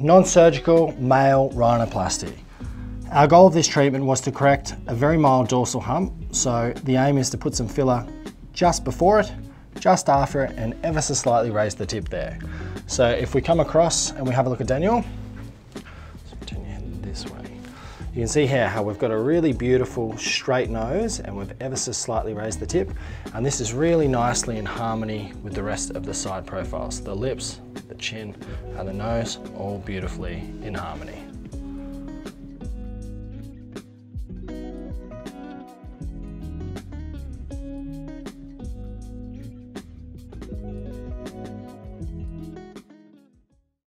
non-surgical male rhinoplasty. Our goal of this treatment was to correct a very mild dorsal hump, so the aim is to put some filler just before it, just after it, and ever so slightly raise the tip there. So if we come across and we have a look at Daniel, this way. You can see here how we've got a really beautiful straight nose and we've ever so slightly raised the tip. And this is really nicely in harmony with the rest of the side profiles. The lips, chin, and the nose, all beautifully in harmony.